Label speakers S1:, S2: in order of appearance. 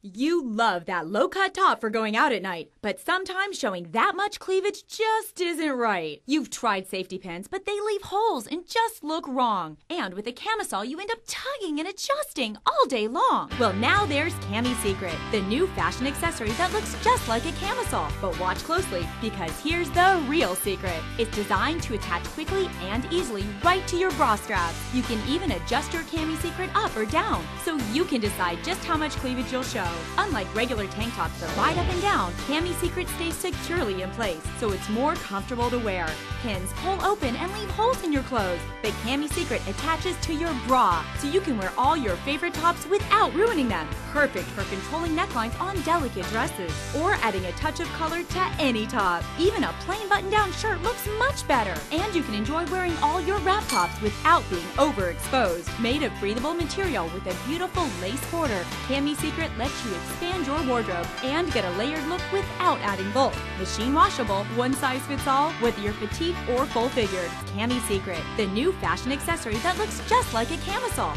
S1: You love that low cut top for going out at night, but sometimes showing that much cleavage just isn't right. You've tried safety pins, but they leave holes and just look wrong. And with a camisole, you end up tugging and adjusting all day long. Well, now there's Cami Secret, the new fashion accessory that looks just like a camisole. But watch closely, because here's the real secret. It's designed to attach quickly and easily right to your bra strap. You can even adjust your Cami Secret up or down, so you can decide just how much cleavage you'll show. Unlike regular tank tops that ride up and down, Cami Secret stays securely in place, so it's more comfortable to wear. Pins pull open and leave holes in your clothes, but Cami Secret attaches to your bra, so you can wear all your favorite tops without ruining them. Perfect for controlling necklines on delicate dresses, or adding a touch of color to any top. Even a plain button-down shirt looks much better, and you can enjoy wearing all your wrap tops without being overexposed. Made of breathable material with a beautiful lace border, Cami Secret lets you expand your wardrobe and get a layered look without adding bulk. Machine washable, one size fits all, whether you're petite or full figured. Cami Secret, the new fashion accessory that looks just like a camisole.